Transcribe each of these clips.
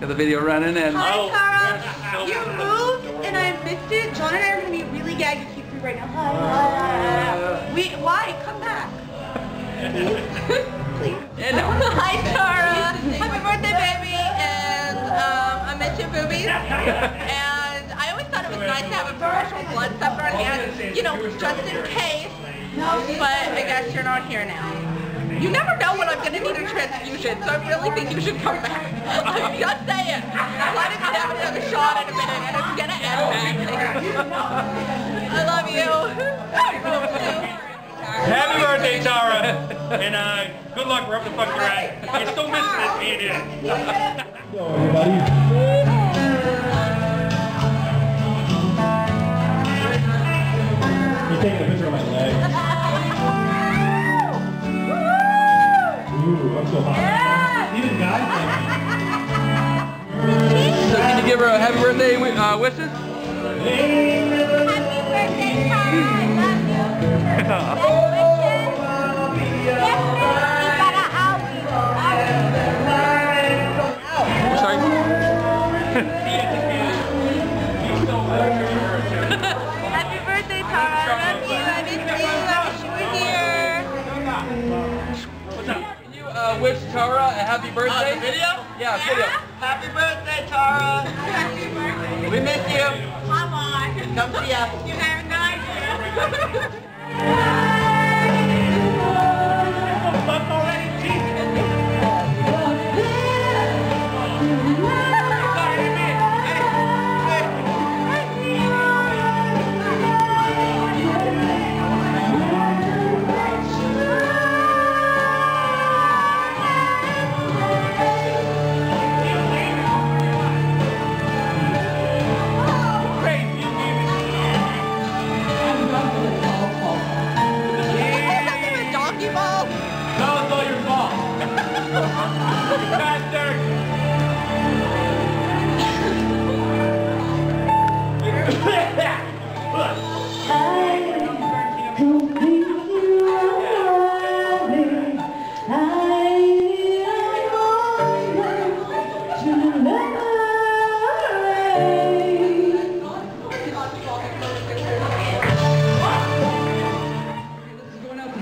Got the video running and Hi, Oh, Tara. yeah. You moved and I missed it. John and I are gonna be really gaggy cute for you right now. Hi, hi, hi, hi. We why? Come back. Please. and now. Hi, Tara. Happy birthday, baby. And um, I miss your boobies. and I always thought it was nice to have a professional blood sucker on hand, you know, just in case. No, But I guess you're not here now. You never know when I'm going to need a transfusion, so I really think you should come back. I'm just saying. I'm planning on having another shot in a minute, and it's going to end badly. I love you. I love you. Happy birthday, Tara! And uh, good luck wherever the fuck you're at. You're still missing it, me and you. Hello, everybody. You're taking a picture of my leg. Ooh, I'm so. Even guys think. So can you give her a happy birthday uh, wishes? Happy birthday, Tara. I love you. Best wishes. Yes, Miss Ibarra Awi. Sorry. Happy birthday, Tara. I love you. I miss you. I wish you were here. Can you uh, wish Tara a happy birthday? Uh, video? Yeah, video. Happy birthday, Tara! Happy birthday. We miss you. Come on. Come see ya. You have no idea.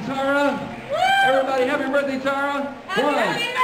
Tara. Everybody, happy birthday, Tara. One, two,